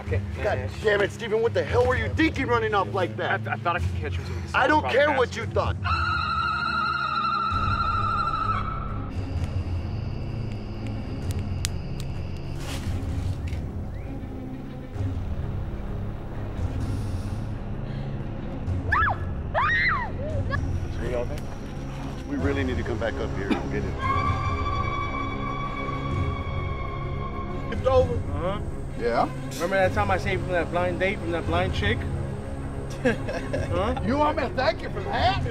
Okay. God damn it, Steven, what the hell were you thinking running off like I, that? I thought I could catch her with the I don't care what you thought. Are you okay? We really need to come back up here and get it. It's over. Uh-huh. Yeah. Remember that time I saved from that blind date from that blind chick? huh? You want me to thank you for that?